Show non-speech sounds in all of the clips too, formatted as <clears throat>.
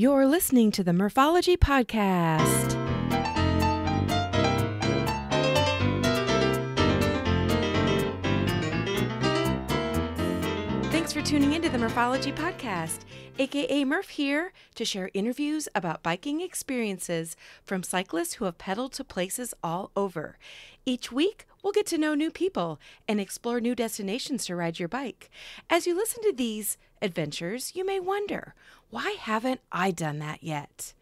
You're listening to the Murphology Podcast. Thanks for tuning into the Murphology Podcast, aka Murph here to share interviews about biking experiences from cyclists who have pedaled to places all over. Each week, we'll get to know new people and explore new destinations to ride your bike. As you listen to these adventures, you may wonder, why haven't I done that yet?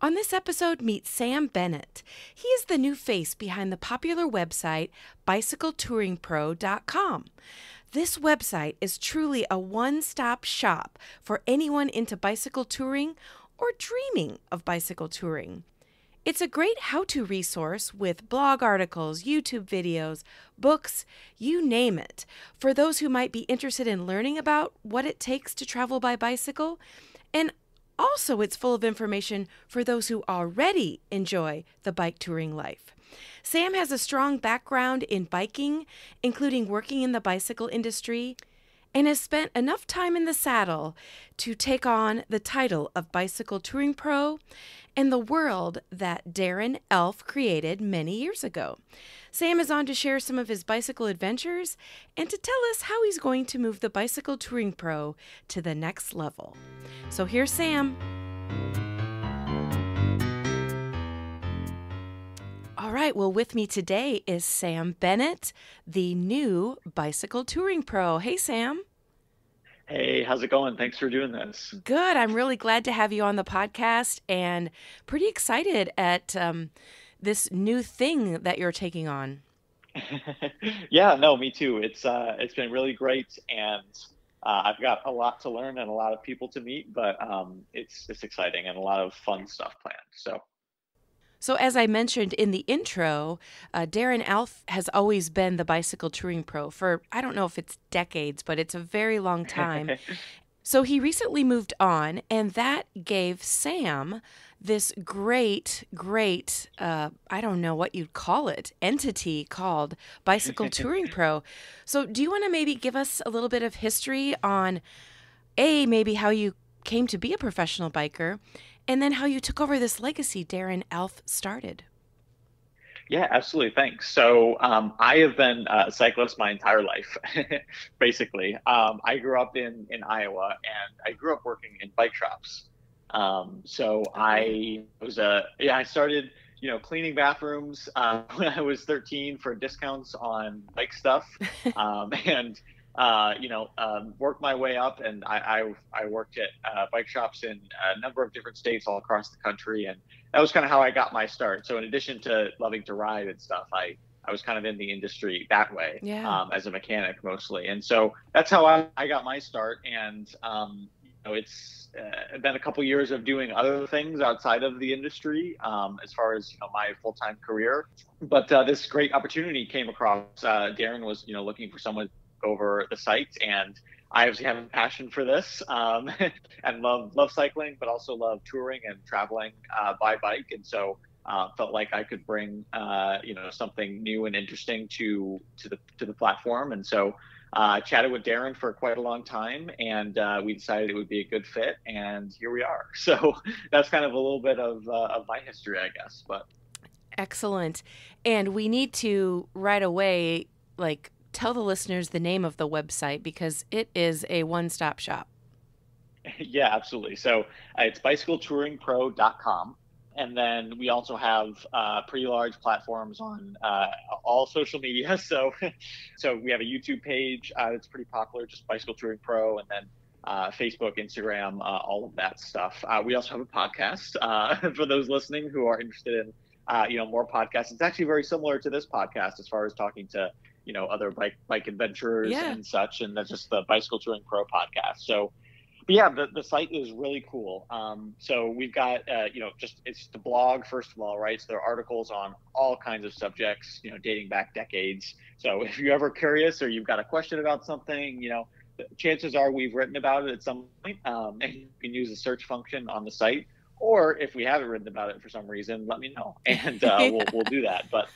On this episode, meet Sam Bennett. He is the new face behind the popular website bicycletouringpro.com. This website is truly a one stop shop for anyone into bicycle touring or dreaming of bicycle touring. It's a great how to resource with blog articles, YouTube videos, books, you name it, for those who might be interested in learning about what it takes to travel by bicycle. And also, it's full of information for those who already enjoy the bike touring life. Sam has a strong background in biking, including working in the bicycle industry, and has spent enough time in the saddle to take on the title of Bicycle Touring Pro and the world that Darren Alff created many years ago. Sam is on to share some of his bicycle adventures and to tell us how he's going to move the Bicycle Touring Pro to the next level. So here's Sam. All right, well, with me today is Sam Bennett, the new Bicycle Touring Pro. Hey, Sam. Hey, how's it going? Thanks for doing this. Good. I'm really glad to have you on the podcast and pretty excited at um, this new thing that you're taking on. <laughs> yeah, no, me too. It's uh, it's been really great, and uh, I've got a lot to learn and a lot of people to meet, but um, it's it's exciting and a lot of fun stuff planned. So so, as I mentioned in the intro, uh, Darren Alff has always been the bicycle touring pro for, I don't know if it's decades, but it's a very long <laughs> time. so, he recently moved on, and that gave Sam this great, great, uh, I don't know what you'd call it, entity called Bicycle <laughs> Touring Pro. So, do you want to maybe give us a little bit of history on A, maybe how you came to be a professional biker, and then how you took over this legacy Darren Alff started. Yeah, absolutely. Thanks. So um, I have been a cyclist my entire life, <laughs> basically. Um, I grew up in, in Iowa and I grew up working in bike shops. Um, so I was a, yeah, I started, you know, cleaning bathrooms uh, <laughs> when I was 13 for discounts on bike stuff. <laughs> Um, and uh, you know, um, worked my way up, and I I, I worked at uh, bike shops in a number of different states all across the country, and that was kind of how I got my start. So in addition to loving to ride and stuff, I I was kind of in the industry that way yeah. um, as a mechanic mostly, and so that's how I, I got my start. And um, you know, it's uh, been a couple years of doing other things outside of the industry um, as far as you know my full time career. But uh, this great opportunity came across. Uh, Darren was you know looking for someone over the site. And I obviously have a passion for this um, <laughs> and love love cycling, but also love touring and traveling uh, by bike. And so uh, felt like I could bring uh, you know something new and interesting to to the to the platform. And so uh, chatted with Darren for quite a long time, and uh, we decided it would be a good fit. And here we are. <laughs> So that's kind of a little bit of uh, of my history, I guess. But excellent. And we need to right away like tell the listeners the name of the website because it is a one stop shop. <laughs> Yeah, absolutely. So uh, it's bicycletouringpro.com. And then we also have uh, pretty large platforms on uh, all social media. <laughs> So, so we have a YouTube page uh, that's pretty popular, just Bicycle Touring Pro, and then uh, Facebook, Instagram, uh, all of that stuff. We also have a podcast <laughs> for those listening who are interested in, you know, more podcasts. It's actually very similar to this podcast as far as talking to you know other bike bike adventurers yeah. and such, and that's just the Bicycle Touring Pro podcast. So, but yeah, the, the site is really cool. Um, so we've got uh, you know just it's the blog first of all, right? So there are articles on all kinds of subjects, you know, dating back decades. So <laughs> if you're ever curious or you've got a question about something, you know, chances are we've written about it at some point, um, and you can use the search function on the site. Or if we haven't written about it for some reason, let me know, and uh, <laughs> we'll, we'll do that. But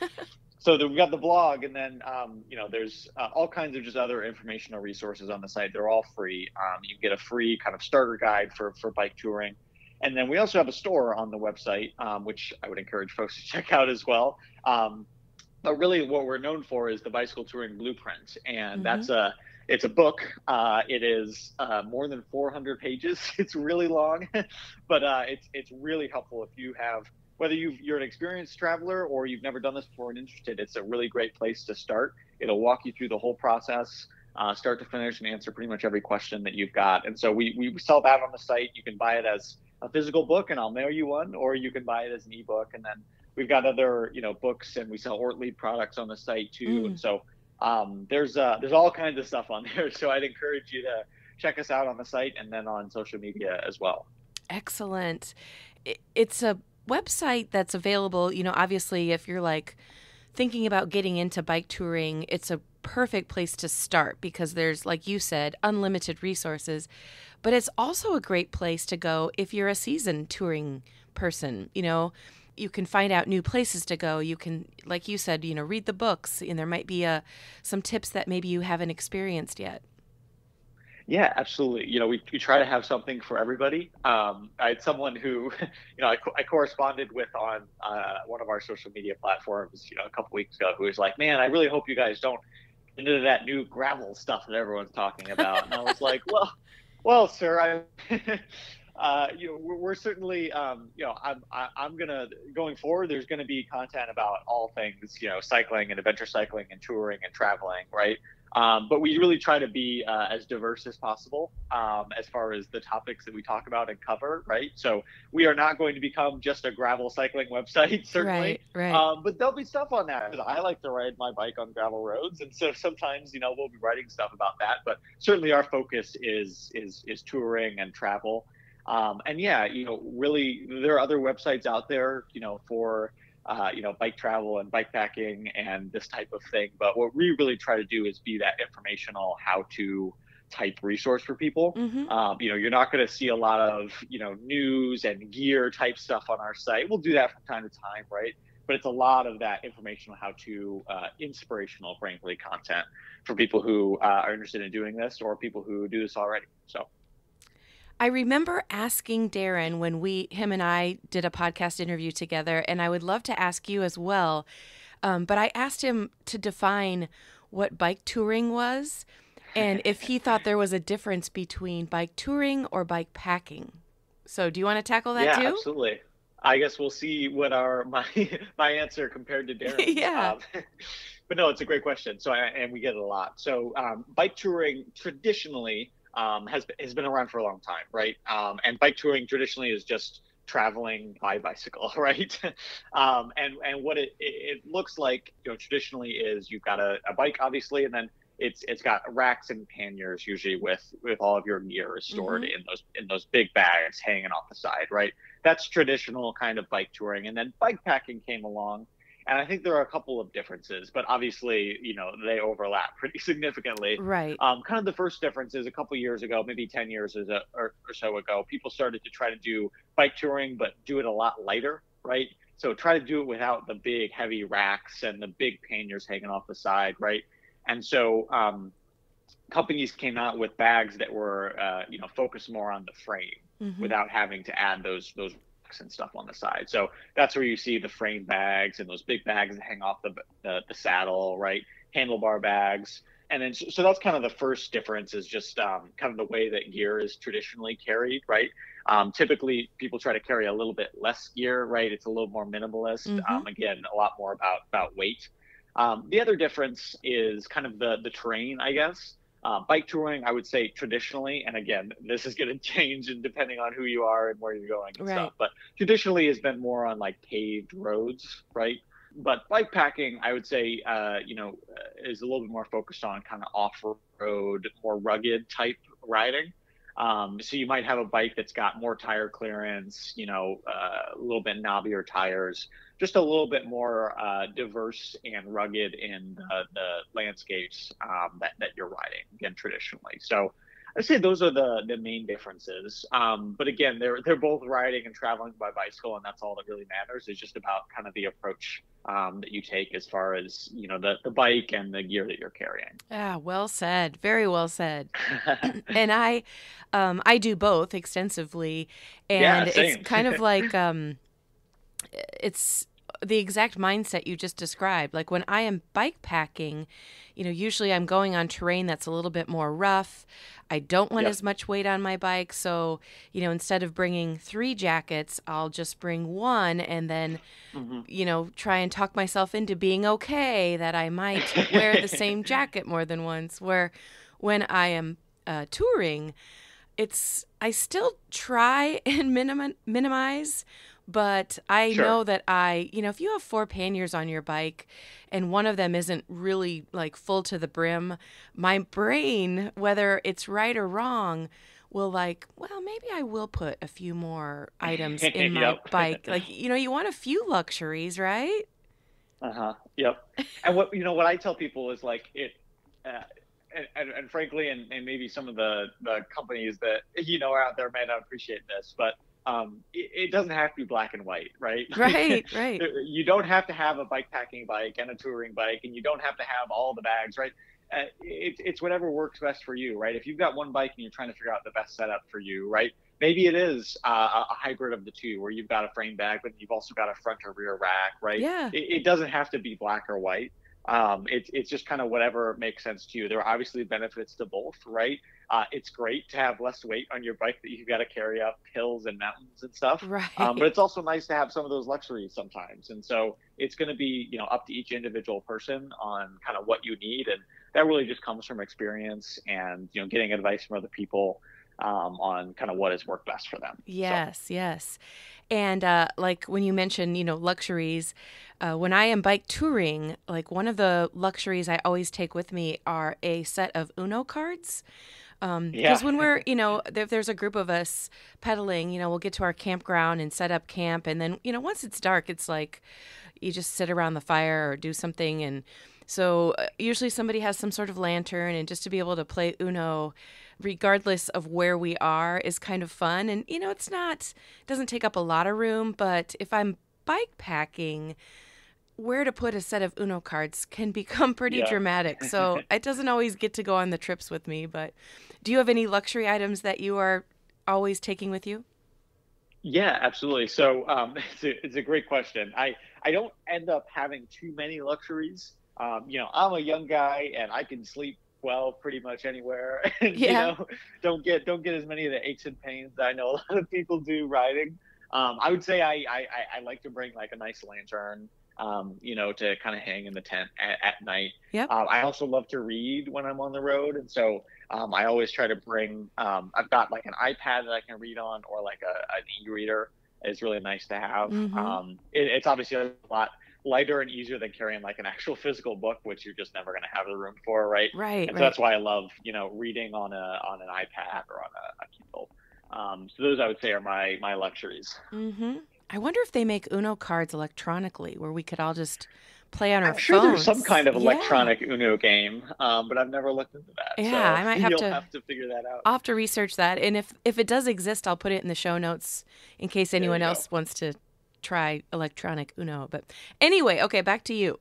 so we've got the blog and then um, you know there's uh, all kinds of just other informational resources on the site they're all free um, you get a free kind of starter guide for for bike touring And then we also have a store on the website, um, which I would encourage folks to <laughs> check out as well. Um, but really, what we're known for is the bicycle touring blueprint, and mm-hmm. that's a it's a book. Uh, it is uh, more than 400 pages. <laughs> It's really long, <laughs> but uh, it's it's really helpful if you have whether you are an experienced traveler or you've never done this before and interested. It's a really great place to start. It'll walk you through the whole process. Uh, start to finish and answer pretty much every question that you've got. And so we, we sell that on the site. You can buy it as a physical book and I'll mail you one, or you can buy it as an ebook. And then we've got other, you know, books and we sell Ortlieb products on the site too. Mm. And so um, there's uh, there's all kinds of stuff on <laughs> there. So I'd encourage you to check us out on the site and then on social media as well. Excellent. It's a website that's available. You know, obviously, if you're like thinking about getting into bike touring, it's a perfect place to start because there's, like you said, unlimited resources. But it's also a great place to go if you're a seasoned touring person. You know, you can find out new places to go. You can, like you said, you know, read the books, and there might be a, uh, some tips that maybe you haven't experienced yet. Yeah, absolutely. You know, we, we try to have something for everybody. Um, I had someone who, <laughs> you know, I, I corresponded with on uh, one of our social media platforms, you know, a couple weeks ago, who was like, "Man, I really hope you guys don't into that new gravel stuff that everyone's talking about." And I was like, <laughs> "Well, well, sir, I." <laughs> uh, you know, we're, certainly, um, you know, I'm, I, am i am gonna going forward. There's gonna be content about all things, you know, cycling and adventure cycling and touring and traveling, right? Um, but we really try to be uh, as diverse as possible um, as far as the topics that we talk about and cover, right? So we are not going to become just a gravel cycling <laughs> website, certainly. Right, right. Um, but there'll be stuff on that. I like to ride my bike on gravel roads, and so sometimes, you know, we'll be writing stuff about that. But certainly, our focus is is is touring and travel. Um, and yeah, you know, really, there are other websites out there, you know, for uh, you know bike travel and bike packing and this type of thing. But what we really try to do is be that informational how to type resource for people. Mm-hmm. Um, you know, you're not going to see a lot of you know news and gear type stuff on our site. We'll do that from time to time, right? But it's a lot of that informational how to uh, inspirational, frankly, content for people who uh, are interested in doing this or people who do this already. So. I remember asking Darren when we, him and I, did a podcast interview together, and I would love to ask you as well. Um, but I asked him to define what bike touring was and <laughs> if he thought there was a difference between bike touring or bike packing. So, do you want to tackle that yeah, too? Yeah, absolutely. I guess we'll see what our <laughs> my my answer compared to <laughs> Darren. yeah. Um, but no, it's a great question. So, I, and we get it a lot. So, um, bike touring traditionally um, has has been around for a long time, right? Um, and bike touring traditionally is just traveling by bicycle, <laughs> right? um, and and what it, it looks like, you know, traditionally is you've got a, a, bike, obviously, and then it's it's got racks and panniers usually with with all of your gear stored mm-hmm. in those in those big bags hanging off the side, right? That's traditional kind of bike touring, and then bike packing came along and I think there are a couple of differences, but obviously, you know, they overlap pretty <laughs> significantly. Right. Um, kind of the first difference is a couple years ago, maybe 10 years or, or so ago, people started to try to do bike touring, but do it a lot lighter, right? So try to do it without the big heavy racks and the big panniers hanging off the side, right? And so um, companies came out with bags that were, uh, you know, focused more on the frame mm-hmm. without having to add those those and stuff on the side. So that's where you see the frame bags and those big bags that hang off the, the, the saddle, right? Handlebar bags. And then, so that's kind of the first difference is just um, kind of the way that gear is traditionally carried, right? Um, typically, people try to carry a little bit less gear, right? It's a little more minimalist. Mm-hmm. Um, again, a lot more about about weight. Um, the other difference is kind of the the terrain, I guess. Uh, bike touring, I would say traditionally, and again, this is going <laughs> to change depending on who you are and where you're going and right. stuff. But traditionally, has been more on like paved roads, right? But bike packing, I would say, uh, you know, uh, is a little bit more focused on kind of off-road, more rugged type riding. Um, so you might have a bike that's got more tire clearance, you know, uh, a little bit knobbier tires, just a little bit more uh, diverse and rugged in the, the landscapes um, that, that you're riding again traditionally. So I'd say those are the, the main differences. Um, but again, they're they're both riding and traveling by bicycle, and that's all that really matters. Is just about kind of the approach um, that you take as far as you know the the bike and the gear that you're carrying. Ah, well said. Very well said. <laughs> <clears throat> and I, um, I do both extensively, and Yeah, it's kind of <laughs> like um, it's the exact mindset you just described. Like when I am bike packing, you know, usually I'm going on terrain that's a little bit more rough. I don't want Yep. as much weight on my bike, so you know, instead of bringing three jackets, I'll just bring one, and then Mhm. you know, try and talk myself into being okay that I might wear the <laughs> same jacket more than once. Where when I am uh, touring, it's I still try <laughs> and minimi- minimize, but I Sure. know that I, you know, if you have four panniers on your bike and one of them isn't really like full to the brim, my brain, whether it's right or wrong, will like, well, maybe I will put a few more items <laughs> in my Yep. bike. <laughs> Like, you know, you want a few luxuries, right? Uh huh. Yep. And what you know, what I tell people is like it, uh, and, and, and frankly, and, and maybe some of the the companies that you know are out there may not appreciate this, but um, it, it doesn't have to be black and white, right? <laughs> Right, right. you don't have to have a bike packing bike and a touring bike, and you don't have to have all the bags, right? Uh, it, it's whatever works best for you, right? If you've got one bike and you're trying to figure out the best setup for you, right? Maybe it is uh, a hybrid of the two, where you've got a frame bag, but you've also got a front or rear rack, right? Yeah. It, it doesn't have to be black or white. Um, it's it's just kind of whatever makes sense to you. There are obviously benefits to both, right? Uh, it's great to have less weight on your bike that you've got to carry up hills and mountains and stuff. Right. Um, but it's also nice to have some of those luxuries sometimes. And so it's going to be, you know, up to each individual person on kind of what you need. And that really just comes from experience and, you know, getting advice from other people um, on kind of what has worked best for them. So, Yes, yes. And uh, like when you mention, you know, luxuries, uh, when I am bike touring, like one of the luxuries I always take with me are a set of Uno cards. Um, because Yeah. when we're, you know, if there's a group of us pedaling, you know, we'll get to our campground and set up camp. And then, you know, once it's dark, it's like you just sit around the fire or do something. And so uh, usually somebody has some sort of lantern, and just to be able to play Uno, regardless of where we are, is kind of fun. And, you know, it's not, it doesn't take up a lot of room, but if I'm bike packing, where to put a set of Uno cards can <laughs> become pretty Yeah. dramatic. So <laughs> it doesn't always get to go on the trips with me. But do you have any luxury items that you are always taking with you? Yeah, absolutely. So um, <laughs> it's, a, it's a great question. I, I don't end up having too many luxuries. Um, you know, I'm a young guy and I can sleep well pretty much anywhere. And, Yeah. You know, don't get don't get as many of the aches and pains that I know a lot of people do riding. Um, I would say I, I, I- I like to bring like a nice lantern, um, you know, to kind of hang in the tent at, at night. Yep. Um, I also love to read when I'm on the road, and so um, I always try to bring. Um, I've got like an iPad that I can read on, or like a, an e-reader. is really nice to have. Mhm. Um, it, it's obviously a lot lighter and easier than carrying like an actual <laughs> physical book, which you're just never going to have the room for, right? Right, and so right. that's why I love you know reading on a on an iPad or on a, a Kindle. Um, so those I would say are my my luxuries. hmm I wonder if they make Uno cards electronically, where we could all just play on our I'm sure phones. there's some kind of Yeah. electronic Uno game, um, but I've never looked into that. Yeah, so I might <laughs> have you'll to- have to figure that out. I'll have to research that, and if if it does exist, I'll put it in the show notes in case anyone go. else wants to try electronic Uno. But anyway, okay, back to you.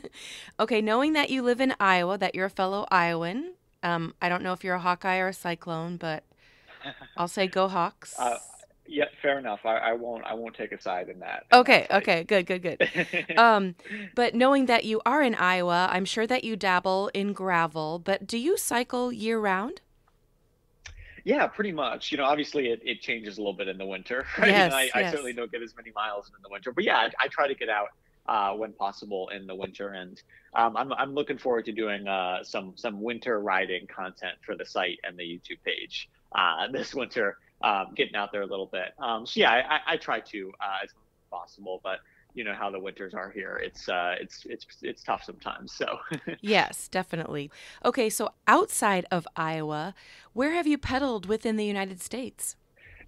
<laughs> okay, knowing that you live in Iowa, that you're a fellow Iowan. Um, I don't know if you're a Hawkeye or a Cyclone, but <laughs> I'll say go Hawks. Uh, yeah, fair enough. I, I won't. I won't take a side in that. okay, okay, good, good, good. <laughs> Um, but knowing that you are in Iowa, I'm sure that you dabble in gravel. But do you cycle year round? yeah, pretty much. You know, obviously it, it changes a little bit in the winter. <laughs> Right? Yes, I, I certainly don't get as many miles in the winter, but yeah, I, I try to get out uh, when possible in the winter, and um, I'm I'm looking forward to doing uh, some some winter riding content for the site and the YouTube page uh, <laughs> this winter. Um, getting out there a little bit. Um, so yeah, I, I, try to uh, as possible, but you know how the winters are here. It's uh, it's it's it's tough sometimes. So. <laughs> Yes, definitely. Okay, so outside of Iowa, where have you pedaled within the United States?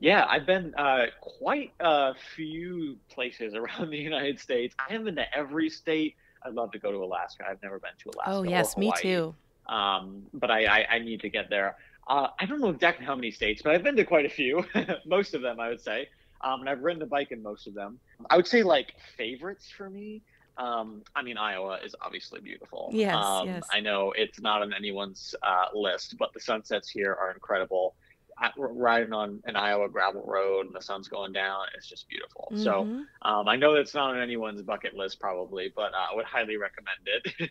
Yeah, I've been uh, quite a few places <laughs> around the United States. I haven't been to every state. I'd love to go to Alaska. I've never been to Alaska. Oh, yes, me too. Um, but I, I, I need to get there. Uh, I don't know exactly how many states, but I've been to quite a few. <laughs> most of them, I would say. Um, and I've ridden the bike in most of them. I would say like favorites for me. Um, I mean, Iowa is obviously beautiful. Yes, um, yes. I know it's not on anyone's uh, list, but the sunsets here are incredible. I, riding on an Iowa gravel road and the sun's going down, it's just beautiful. So Mhm. um, I know that's not on anyone's bucket list probably, but uh, I would highly recommend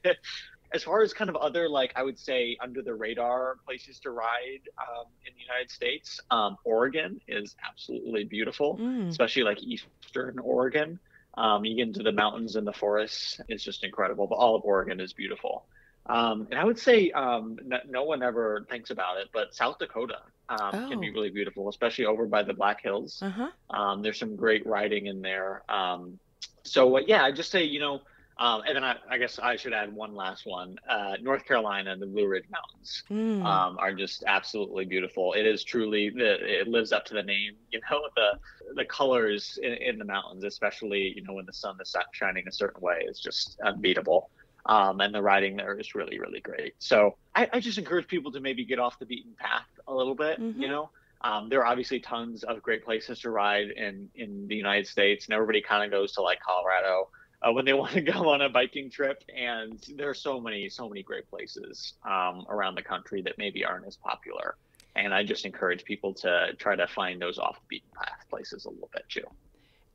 it. <laughs> as far as kind of other like I would say under the radar places to ride um, in the United States, um, Oregon is absolutely beautiful, Mm. especially like eastern Oregon. Um, you get into the mountains and the forests; it's just incredible. But all of Oregon is beautiful. Um, and I would say um, no, no one ever thinks about it, but South Dakota um, can be Oh. really beautiful, especially over by the Black Hills. Uh-huh. Um, there's some great riding in there. Um, so uh, yeah, I just say you know, um, and then I, I guess I should add one last one. Uh, North Carolina and the Blue Ridge Mountains Mm. um, are just absolutely beautiful. It is truly the it lives up to the name. You know <laughs> the the colors in, in the mountains, especially you know when the sun is shining a certain way, is just unbeatable. Um, and the riding there is really really great. So I, I just encourage people to maybe get off the beaten path a little bit. Mhm. You know, um, there are obviously tons of great places to ride in in the United States, and everybody kind of goes to like Colorado uh, when they <laughs> want to go on a biking trip. And there are so many so many great places um, around the country that maybe aren't as popular. And I just encourage people to try to find those off the beaten path places a little bit too.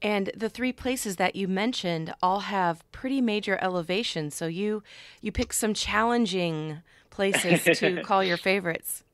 And the three places that you mentioned all have pretty major elevations. So you you pick some challenging places to <laughs> call your favorites.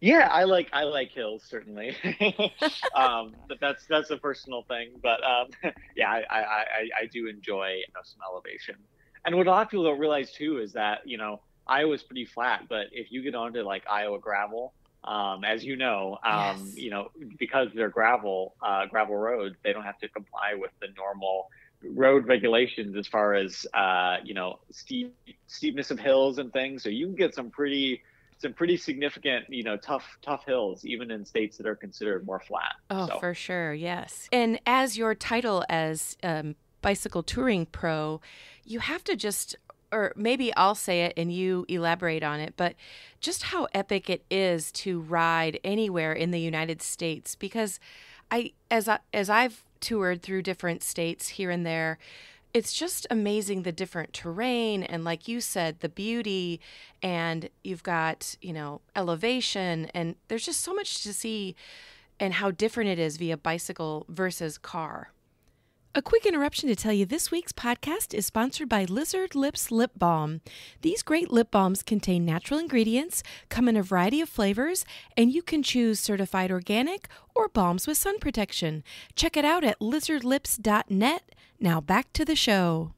Yeah, I like I like hills certainly, <laughs> um, but that's that's a personal thing. But um, <laughs> yeah, I, I, I, I do enjoy you know, some elevation. And what a lot of people don't realize too is that you know Iowa's pretty flat, but if you get onto like Iowa gravel, um, as you know, um, Yes. you know because they're gravel uh, gravel roads, they don't have to comply with the normal road regulations as far as uh, you know steep steepness of hills and things. So you can get some pretty some pretty significant, you know, tough tough hills, even in states that are considered more flat. Oh, so, for sure, yes. And as your title as um, bicycle touring pro, you have to just, or maybe I'll say it and you elaborate on it, but just how epic it is to ride anywhere in the United States. Because I, as I, as I've toured through different states here and there, it's just amazing the different terrain and like you said the beauty and you've got you know elevation and there's just so much to see and how different it is via bicycle versus car. A quick interruption to tell you this week's podcast is sponsored by Lizard Lips Lip Balm. These great lip balms contain natural ingredients, come in a variety of flavors, and you can choose certified organic or balms with sun protection. Check it out at lizardlips.net. Now back to the show.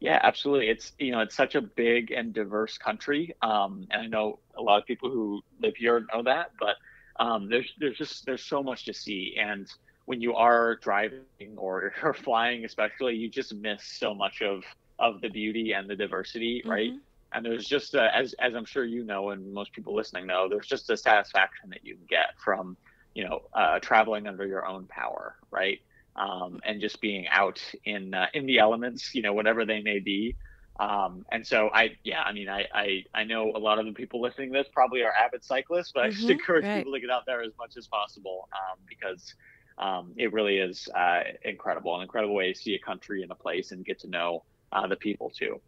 yeah, absolutely. It's you know, it's such a big and diverse country, um, and I know a lot of people who live here know that. But um, there's there's just there's so much to see, and when you are driving or, <laughs> or flying, especially, you just miss so much of of the beauty and the diversity, right? Mhm. and there's just a, as as I'm sure you know, and most people listening know, there's just a satisfaction that you can get from you know uh, traveling under your own power, right? Um, and just being out in uh, in the elements, you know, whatever they may be. Um, and so I, yeah, I mean, I, I, I know a lot of the people listening to this probably are avid cyclists, but I just Mhm, encourage right. people to get out there as much as possible um, because um, it really is uh, incredible, an incredible way to see a country and a place and get to know uh, the people too.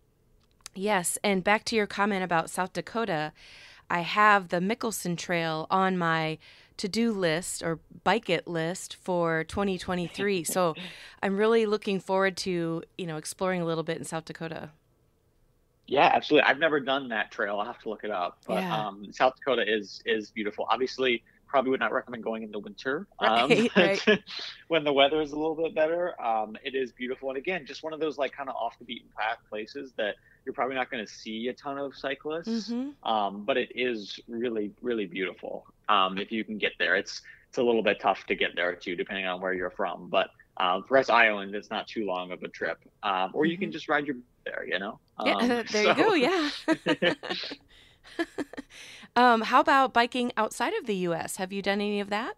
Yes, and back to your comment about South Dakota, I have the Mickelson Trail on my to-do list or bike it list for 2023. <laughs> so I'm really looking forward to, you know, exploring a little bit in South Dakota. Yeah, absolutely. I've never done that trail. I'll have to look it up. But Yeah. um, South Dakota is is beautiful. Obviously, probably would not recommend going in the winter. Um, right. <laughs> when the weather is a little bit better, um, it is beautiful. And again, just one of those like kind of off the beaten path places that you're probably not going to see a ton of cyclists. hmm Um, but it is really really beautiful. Um, if you can get there, it's it's a little bit tough to get there too, depending on where you're from. But um, for us Iowans, it's not too long of a trip. Um, or you can just ride your there. You know. Yeah, <laughs> Um, there you go. Yeah. <laughs> um, how about biking outside of the U.S.? Have you done any of that?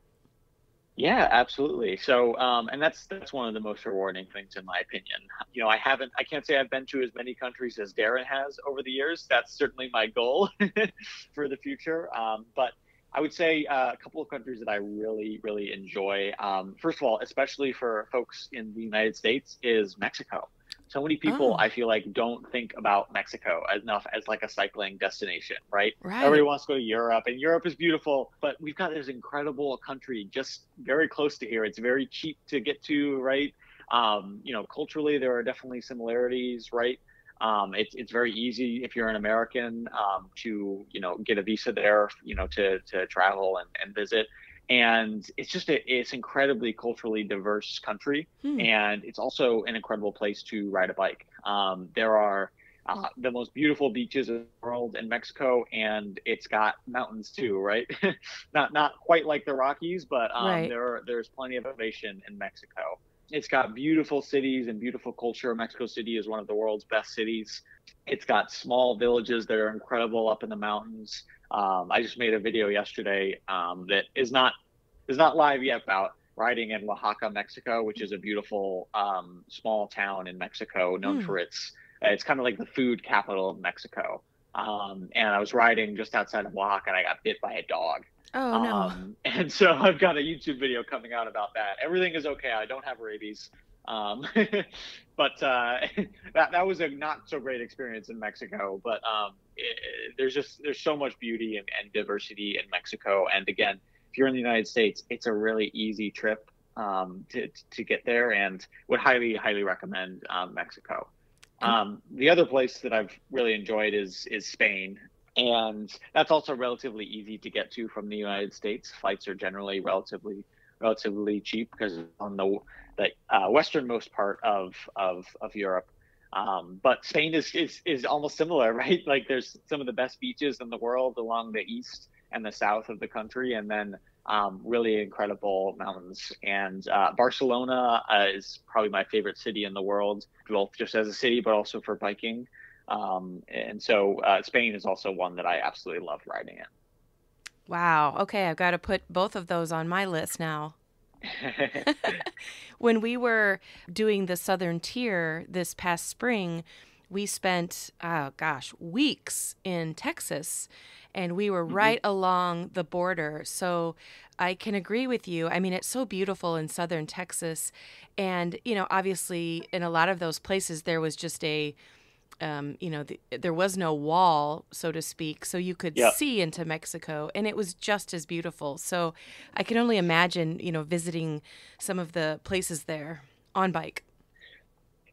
Yeah, absolutely. So, um, and that's that's one of the most rewarding things in my opinion. You know, I haven't, I can't say I've been to as many countries as Darren has over the years. That's certainly my goal <laughs> for the future. Um, but I would say uh, a couple of countries that I really, really enjoy. Um, first of all, especially for folks in the United States, is Mexico. So many people, Oh. I feel like, don't think about Mexico enough as like a cycling destination, right? Right. Everybody wants to go to Europe, and Europe is beautiful, but we've got this incredible country just very close to here. It's very cheap to get to, right? Um, you know, culturally, there are definitely similarities, right? Um, it's it's very easy if you're an American um, to you know get a visa there, you know, to to travel and, and visit. And it's just a, it's incredibly culturally diverse country, Hmm. and it's also an incredible place to ride a bike. Um, there are uh, the most beautiful beaches in the world in Mexico, and it's got mountains too, right? <laughs> not not quite like the Rockies, but um, Right. there are, there's plenty of elevation in Mexico. It's got beautiful cities and beautiful culture. Mexico City is one of the world's best cities. It's got small villages that are incredible up in the mountains. Um, I just made a video yesterday um, that is not is not live yet about riding in Oaxaca, Mexico, which is a beautiful um, small town in Mexico known Hmm. for its it's kind of like the food capital of Mexico. Um, and I was riding just outside of Oaxaca, and I got bit by a dog. Oh no. Um, <laughs> and so I've got a YouTube video coming out about that. Everything is okay. I don't have rabies. Um, <laughs> but uh, <laughs> that that was a not so great experience in Mexico. But um, it, there's just there's so much beauty and, and diversity in Mexico. And again, if you're in the United States, it's a really easy trip um, to to get there, and would highly highly recommend um, Mexico. Um, the other place that I've really enjoyed is is Spain, and that's also relatively easy to get to from the United States. Flights are generally relatively relatively cheap because on the the uh, westernmost part of of of Europe. Um, but Spain is, is is almost similar, <laughs> right? Like there's some of the best beaches in the world along the east and the south of the country, and then um, really incredible mountains. And uh, Barcelona uh, is probably my favorite city in the world, both just as a city, but also for biking. Um, and so uh, Spain is also one that I absolutely love riding in. Wow. Okay, I've got to put both of those on my list now. <laughs> <laughs> When we were doing the Southern Tier this past spring, we spent, oh gosh, weeks in Texas and we were right along the border. So I can agree with you. I mean, it's so beautiful in southern Texas. And, you know, obviously in a lot of those places, there was just a, um, you know, the, there was no wall, so to speak, so you could Yeah. see into Mexico, and it was just as beautiful. So I can only imagine, you know, visiting some of the places there on bike.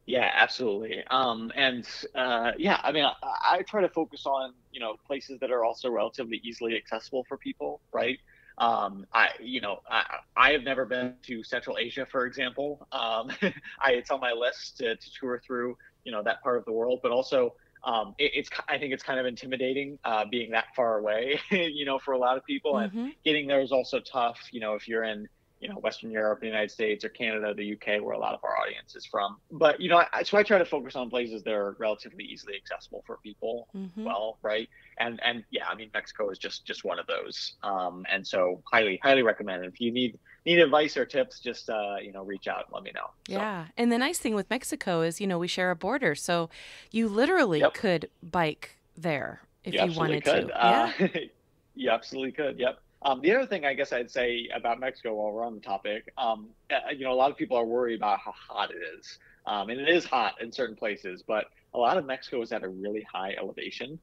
Yeah, absolutely. Um, and uh, yeah, I mean, I, I try to focus on you know places that are also relatively easily accessible for people, right? Um, I you know I, I have never been to Central Asia, for example. Um, <laughs> I it's on my list to, to tour through you know that part of the world, but also um, it, it's I think it's kind of intimidating uh, being that far away, <laughs> you know, for a lot of people, and Mhm. getting there is also tough. You know, if you're in you know Western Europe, the United States, or Canada, the UK, where a lot of our audience is from. But you know, I, so I try to focus on places that are relatively easily accessible for people. Mhm. Well, right, and and yeah, I mean Mexico is just just one of those. Um, and so highly highly recommend. If you need need advice or tips, just uh, you know reach out and let me know. So, Yeah. And the nice thing with Mexico is, you know, we share a border. So you literally Yep. could bike there if you you, wanted could. to. Yeah. Uh, <laughs> you absolutely could. Yep. Um, the other thing I guess I'd say about Mexico while we're on the topic, um, uh, you know, a lot of people are worried about how hot it is, um, and it is hot in certain places, but a lot of Mexico is at a really high elevation,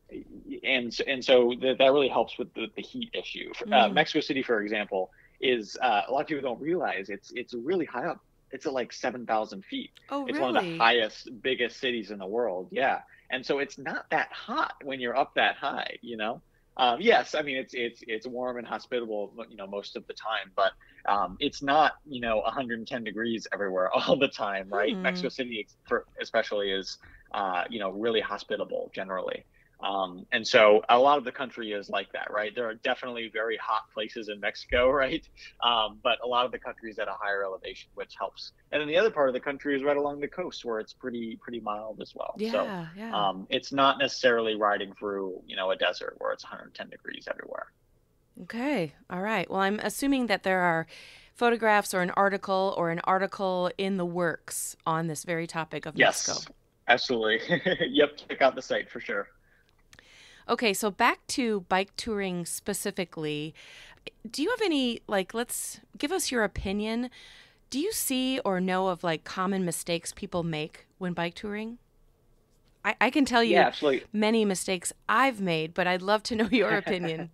and and so that, that really helps with the, the heat issue. Uh, Mm. Mexico City, for example, is uh, a lot of people don't realize it's it's really high up. It's at like seven thousand feet. Oh, It's really? one of the highest, biggest cities in the world. Yeah, and so it's not that hot when you're up that high. You know. Um, yes, I mean it's it's it's warm and hospitable, you know, most of the time, but um, it's not you know 110 degrees everywhere <laughs> all the time, right? Hmm. Mexico City, for, especially, is uh, you know really hospitable generally. Um, and so a lot of the country is like that, right? There are definitely very hot places in Mexico, <laughs> right? Um, but a lot of the country is at a higher elevation, which helps. And then the other part of the country is right along the coast, where it's pretty pretty mild as well. yeah, So yeah. um, it's not necessarily riding through, you know, a desert where it's 110 degrees everywhere. Okay. All right. Well, I'm assuming that there are photographs or an article or an article in the works on this very topic of Yes, Mexico. absolutely. <laughs> yep, check out the site for sure. Okay, so back to bike touring specifically. Do you have any like let's give us your opinion. Do you see or know of like common mistakes people make when bike touring? I, I can tell you Yeah, absolutely. many mistakes I've made, but I'd love to know <laughs> your opinion.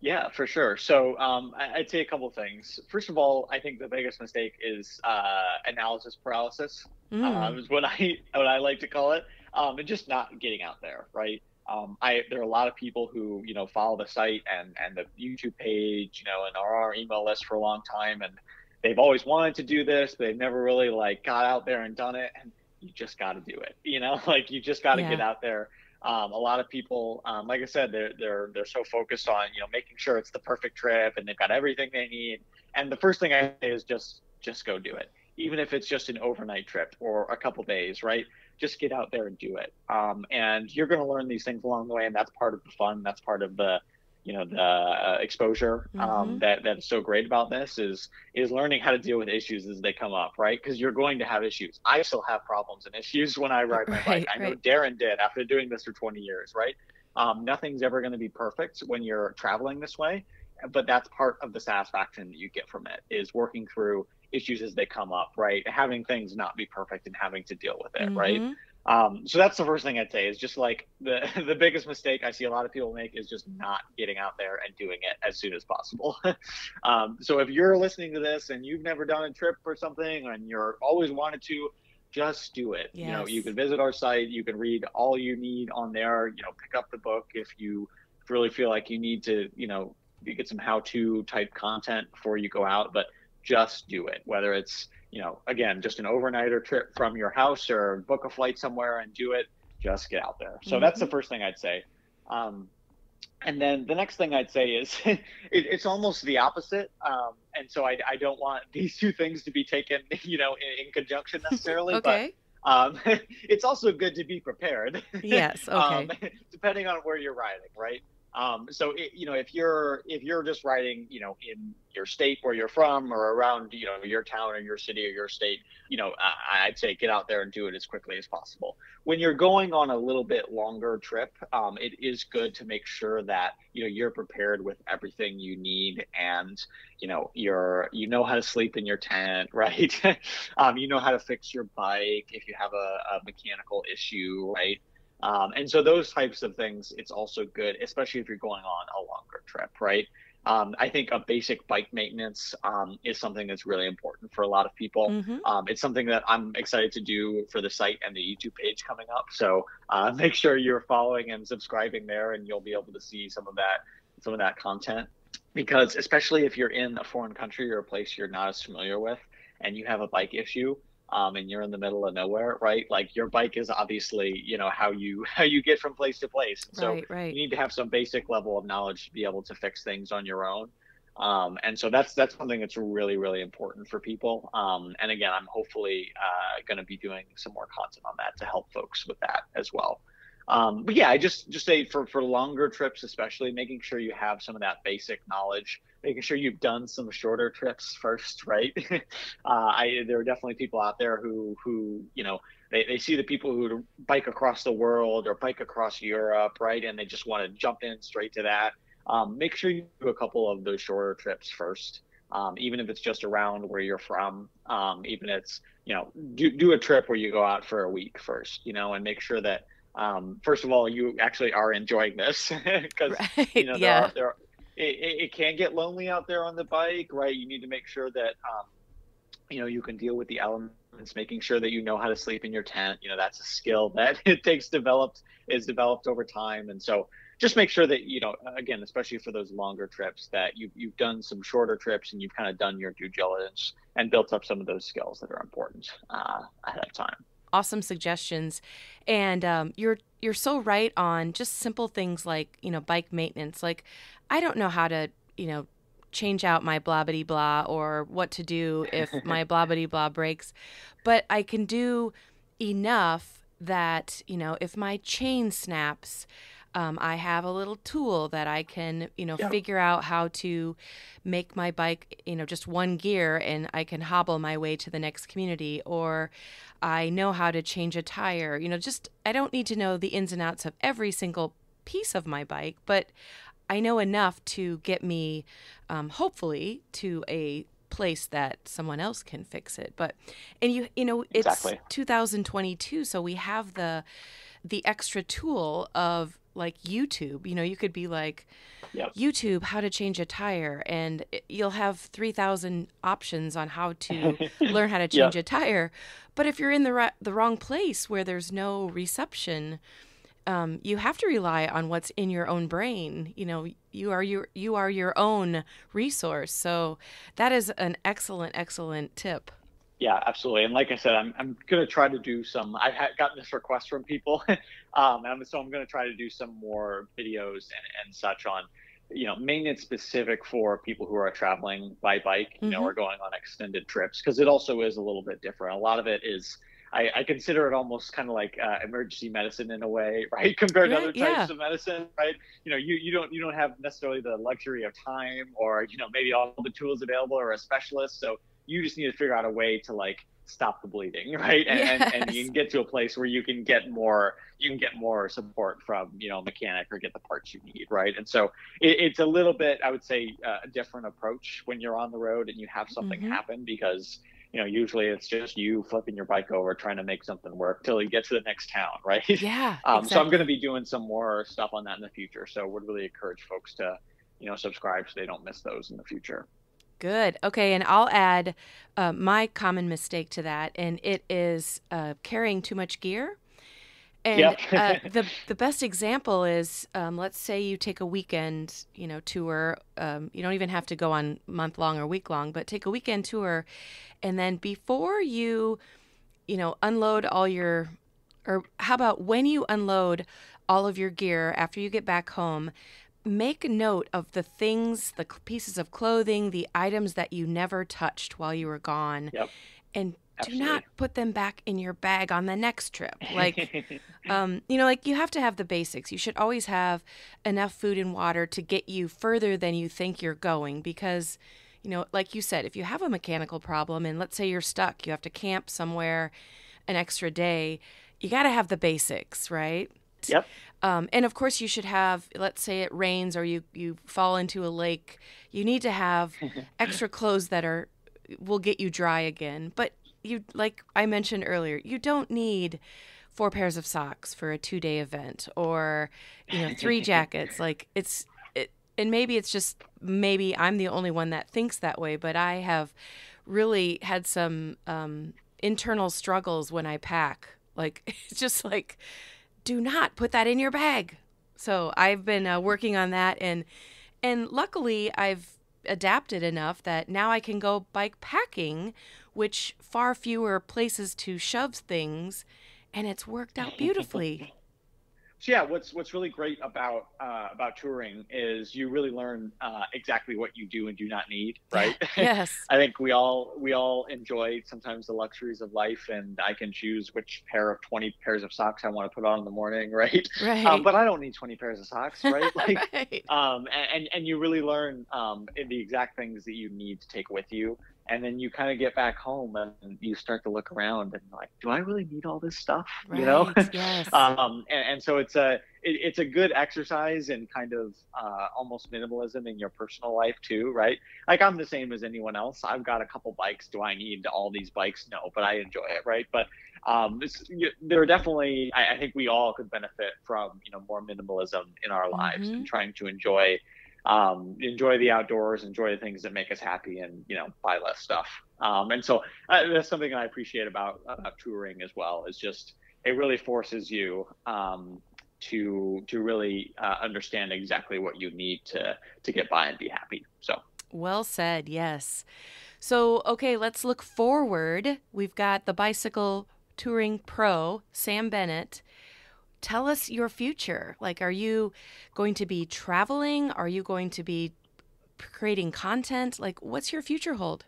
Yeah, for sure. So um, I- I'd say a couple things. First of all, I think the biggest mistake is uh, analysis paralysis. Mm, Um, is what I what I like to call it, um, and just not getting out there, right? Um, I there are a lot of people who you know follow the site and and the YouTube page, you know, and are on our email list for a long time, and they've always wanted to do this, but they've never really like got out there and done it, and you just got to do it, you know, <laughs> like you just got to get out there. Um, a lot of people, um, like I said, they're they're they're so focused on you know making sure it's the perfect trip and they've got everything they need. And the first thing I say is just just go do it, even if it's just an overnight trip or a couple days, right? Just get out there and do it. Um, and you're going to learn these things along the way, and that's part of the fun. That's part of the you know the uh, exposure um, hmm that that's so great about this is is learning how to deal with issues as they come up, right? Because you're going to have issues. I still have problems and issues when I ride my bike. Right, I know. Darren did after doing this for 20 years, right? Um, nothing's ever going to be perfect when you're traveling this way, but that's part of the satisfaction that you get from it is working through issues as they come up, right? Having things not be perfect and having to deal with it, right? hmm Um, so that's the first thing I'd say is just like the <laughs> the biggest mistake I see a lot of people make is just not getting out there and doing it as soon as possible. <laughs> um, so if you're listening to this and you've never done a trip or something and you're always wanted to, just do it. You know, you can visit our site, you can read all you need on there. You know, pick up the book if you really feel like you need to. You know, you get some how-to type content before you go out, but just do it. Whether it's you know, again, just an overnighter trip from your house or book a flight somewhere and do it. Just get out there. So that's the hmm first thing I'd say. Um, and then the next thing I'd say is <laughs> it, it's almost the opposite. Um, and so I, I don't want <laughs> these two things to be taken, <laughs> you know, in, in conjunction necessarily. Okay. But um, it's also good to be prepared, Yes. um, Okay. depending on where you're riding, right? Um, so it, you know, if you're if you're just riding, you know, in your state where you're from or around, you know, your town or your city or your state, you know, I, I'd say get out there and do it as quickly as possible. When you're going on a little bit longer trip, um, it is good to make sure that you know you're prepared with everything you need and you know you're you know how to sleep in your tent, <laughs> right? um, you know how to fix your bike if you have a, a mechanical issue, right? Um, and so those types of things, it's also good, especially if you're going on a longer trip, right? Um, I think a basic bike maintenance um, is something that's really important for a lot of people. hmm Um, it's something that I'm excited to do for the site and the YouTube page coming up. So uh, <laughs> make sure you're following and subscribing there, and you'll be able to see some of that some of that content. Because especially if you're in a foreign country or a place you're not as familiar with, and you have a bike issue, um, and you're in the middle of nowhere, right? Like your bike is obviously, you know, how you <laughs> how you get from place to place. So Right. you need to have some basic level of knowledge to be able to fix things on your own. Um, and so that's that's something that's really really important for people. Um, and again, I'm hopefully uh, going to be doing some more content on that to help folks with that as well. Um, but yeah, I just just say for for longer trips, especially making sure you have some of that basic knowledge, making sure you've done some shorter trips first, right? <laughs> uh, I there are definitely people out there who who you know they, they see the people who bike across the world or bike across Europe, right? And they just want to jump in straight to that. Um, make sure you do a couple of those shorter trips first, um, even if it's just around where you're from. Um, even if it's you know do do a trip where you go out for a week first, you know, and make sure that um, first of all you actually are enjoying this <laughs> because Right. you know there Yeah. are there are, it, it can get lonely out there on the bike, right? You need to make sure that um, you know you can deal with the elements making sure that you know how to sleep in your tent. You know that's a skill <laughs> that it takes developed is developed over time. And so just make sure that you know again especially for those longer trips that you've, you've done some shorter trips and you've kind of done your due diligence and built up some of those skills that are important uh, ahead of time awesome suggestions and um, you're you're so right on just simple things like you know bike maintenance like i don't know how to you know change out my blah bitty blah or what to do if <laughs> my blah bitty blah breaks but i can do enough that you know if my chain snaps um, I have a little tool that I can, you know, Yeah. figure out how to make my bike, you know, just one gear and I can hobble my way to the next community. Or I know how to change a tire. You know, just I don't need to know the ins and outs of every single piece of my bike, but I know enough to get me, um, hopefully, to a place that someone else can fix it. But and you you know it's Exactly. 2022, so we have the the extra tool of like YouTube. You know, you could be like Yep. YouTube how to change a tire and you'll have 3000 options on how to <laughs> learn how to change Yep. a tire. But if you're in the ri- the wrong place where there's no reception, um, you have to rely on what's in your own brain. You know, you are your you are your own resource. So that is an excellent excellent tip. Yeah, absolutely. And like I said, I'm I'm gonna try to do some. I've had, gotten this request from people, <laughs> um, and I'm, so I'm gonna try to do some more videos and, and such on, you know, maintenance specific for people who are traveling by bike, you know, Mhm. or going on extended trips, because it also is a little bit different. A lot of it is. I, I consider it almost kind of like uh, emergency medicine in a way, <laughs> right? Compared to other types yeah. of medicine, right? You know, you, you don't you don't have necessarily the luxury of time or you know maybe all the tools available or a specialist. So you just need to figure out a way to like stop the bleeding <laughs> right? And, and, and you can get to a place where you can get more you can get more support from you know a mechanic or get the parts you need right? And so it, it's a little bit i would say uh, a different approach when you're on the road and you have something Mhm. happen because you know usually it's just you flipping your bike over trying to make something work till you get to the next town <laughs> right? Yeah. um, so i'm going to be doing some more stuff on that in the future so would really encourage folks to you know subscribe so they don't miss those in the future Good. Okay, and I'll add uh, my common mistake to that, and it is uh, carrying too much gear. And uh, <laughs> the the best example is, um, let's say you take a weekend, you know, tour. Um, you don't even have to go on month long or week long, but take a weekend tour, and then before you, you know, unload all your, or how about when you unload all of your gear after you get back home, make note of the things, the pieces of clothing, the items that you never touched while you were gone, Yep. and do not put them back in your bag on the next trip. <laughs> Like, um, you know, like you have to have the basics. You should always have enough food and water to get you further than you think you're going because, you know, like you said, if you have a mechanical problem and let's say you're stuck, you have to camp somewhere an extra day, you got to have the basics, right? Yep. Um, and of course, you should have, let's say it rains or you, you fall into a lake, you need to have <laughs> extra clothes that are will get you dry again. But you, like I mentioned earlier, you don't need four pairs of socks for a two day event or, you know, three <laughs> jackets. Like it's, it, and maybe it's just, maybe I'm the only one that thinks that way, but I have really had some um, internal struggles when I pack. Like, <laughs> it's just like, do not put that in your bag. So I've been uh, working on that, and and luckily I've adapted enough that now I can go bike packing, which far fewer places to shove things, and it's worked out <laughs> beautifully. So yeah, what's what's really great about uh, about touring is you really learn uh, exactly what you do and do not need, <laughs> right? yes. <laughs> I think we all we all enjoy sometimes the luxuries of life, and I can choose which pair of twenty pairs of socks I want to put on in the morning, right? <laughs> Right. Um, but I don't need twenty pairs of socks, right? Like, right. um, and, and you really learn um, the exact things that you need to take with you, and then you kind of get back home and you start to look around and like, do I really need all this stuff? You know? <laughs> Yes. um, and, and so it's a it, it's a good exercise in kind of uh, almost minimalism in your personal life too, right? Like I'm the same as anyone else. I've got a couple bikes. Do I need all these bikes? No, but I enjoy it, right? But um, you, there are definitely I, I think we all could benefit from you know more minimalism in our lives Mhm. and trying to enjoy um, enjoy the outdoors, enjoy the things that make us happy, and you know buy less stuff. Um, and so uh, that's something I appreciate about about touring as well. Is just it really forces you um, to to really uh, understand exactly what you need to to get by and be happy. So Well said, yes. So, okay, let's look forward. We've got the Bicycle Touring Pro, Sam Bennett. Tell us your future. Like, are you going to be traveling? Are you going to be creating content? Like, what's your future hold?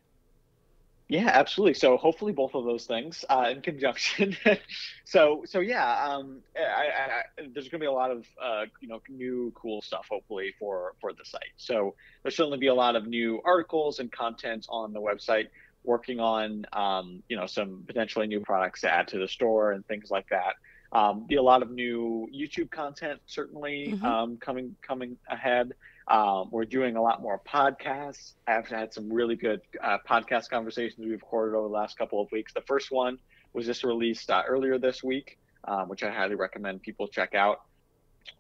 Yeah, absolutely. So hopefully both of those things uh, in conjunction. <laughs> so so yeah, um, I, I, there's going to be a lot of uh, you know new cool stuff hopefully for for the site. So there'll certainly be a lot of new articles and content on the website. Working on um, you know some potentially new products to add to the store and things like that. Um, be a lot of new YouTube content certainly Mhm. um, coming coming ahead. Um, we're doing a lot more podcasts. I've had some really good uh, podcast conversations we've recorded over the last couple of weeks. The first one was just released uh, earlier this week, um, which I highly recommend people check out.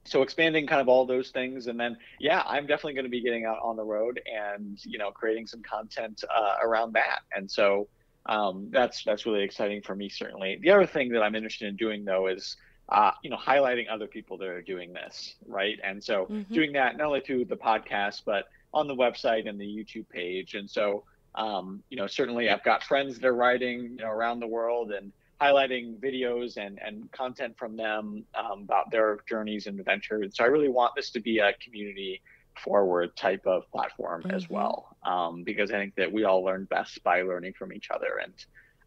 So expanding kind of all those things, and then yeah, I'm definitely going to be getting out on the road and you know creating some content uh, around that. And so um, that's that's really exciting for me certainly. The other thing that I'm interested in doing though is uh, you know highlighting other people that are doing this right, and so mm-hmm. doing that not only through the podcast but on the website and the YouTube page. And so um, you know certainly I've got friends that are writing you know around the world and highlighting videos and, and content from them um, about their journeys and adventures. So I really want this to be a community forward type of platform mm-hmm. as well, um, because I think that we all learn best by learning from each other. And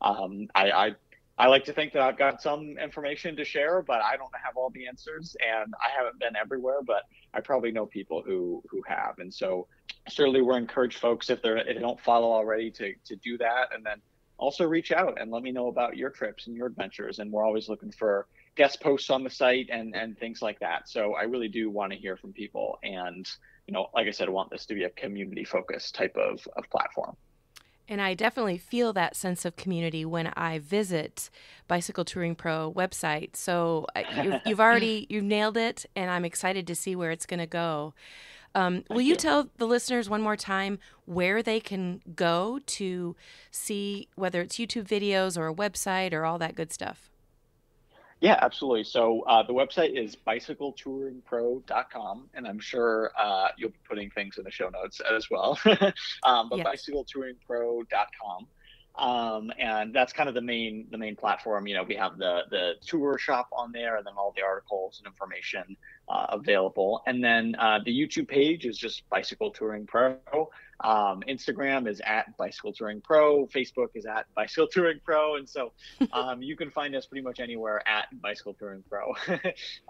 um, I, I, I like to think that I've got some information to share, but I don't have all the answers, and I haven't been everywhere, but I probably know people who who have. And so certainly, we're encourage folks if they're if they don't follow already to to do that, and then also reach out and let me know about your trips and your adventures. And we're always looking for guest posts on the site and and things like that. So I really do want to hear from people and you know, like I said, I want this to be a community focused type of, of platform. And I definitely feel that sense of community when I visit Bicycle Touring Pro website. So you've, you've already <laughs> you've nailed it, and I'm excited to see where it's going to go. Um, will you, you tell the listeners one more time where they can go to see whether it's YouTube videos or a website or all that good stuff? Yeah, absolutely. So uh, the website is bicycletouringpro.com, and I'm sure uh, you'll be putting things in the show notes as well. <laughs> um, but yes. bicycletouringpro.com. Um, and that's kind of the main the main platform. You know, we have the the tour shop on there, and then all the articles and information uh, available. And then uh, the YouTube page is just Bicycle Touring Pro. Um, Instagram is at Bicycle Touring Pro. Facebook is at Bicycle Touring Pro. And so <laughs> um, you can find us pretty much anywhere at Bicycle Touring Pro. <laughs>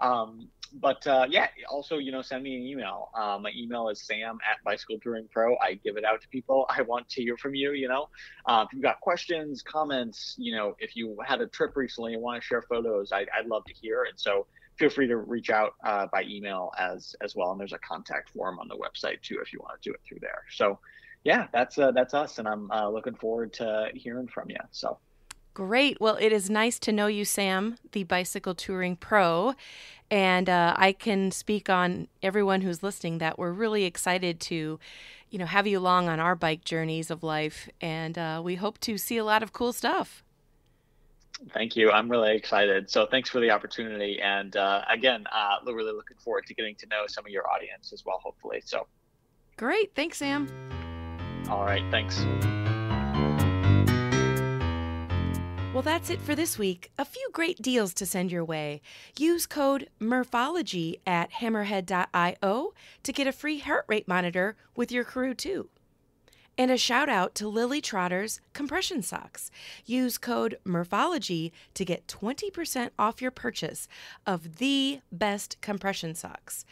but uh, yeah, also, you know, send me an email. Uh, my email is sam at Bicycle Touring Pro. I give it out to people. I want to hear from you, you know. Uh, if you've got questions, comments, you know, if you had a trip recently and want to share photos, I, I'd love to hear. And so feel free to reach out uh, by email as as well. And there's a contact form on the website too if you want to do it through there. So, yeah, that's uh, that's us, and I'm uh, looking forward to hearing from you. So. Great. Well, it is nice to know you, Sam, the bicycle touring pro. And uh, I can speak on everyone who's listening that we're really excited to, you know, have you along on our bike journeys of life. And uh, we hope to see a lot of cool stuff. Thank you. I'm really excited. So thanks for the opportunity. And uh, again, uh, really looking forward to getting to know some of your audience as well, hopefully. So great. Thanks, Sam. All right. Thanks. Well, that's it for this week. A few great deals to send your way. Use code MURPHOLOGY at hammerhead.io to get a free heart rate monitor with your Karoo 2. And a shout out to Lily Trotter's compression socks. Use code MURPHOLOGY to get 20% off your purchase of the best compression socks.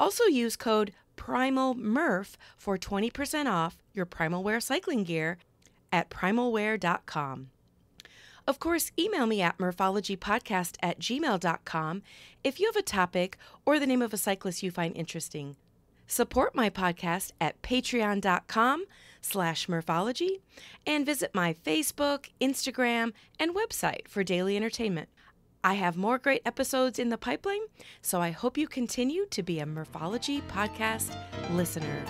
Also use code Primal Murph for 20% off your Primal Wear cycling gear at primalwear.com. Of course, email me at murphologypodcast at gmail.com if you have a topic or the name of a cyclist you find interesting. Support my podcast at patreon.com slash murphology and visit my Facebook, Instagram, and website for daily entertainment. I have more great episodes in the pipeline, so I hope you continue to be a Murphology podcast listener.